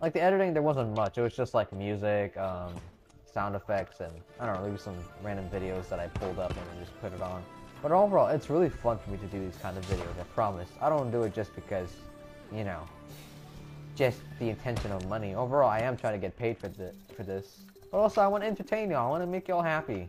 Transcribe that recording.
like the editing, there wasn't much. It was just like music, um, sound effects, and I don't know, maybe some random videos that I pulled up and just put it on. But overall, it's really fun for me to do these kind of videos. I promise. I don't do it just because, you know, just the intention of money. Overall, I am trying to get paid for the for this. But also, I want to entertain y'all. I want to make y'all happy.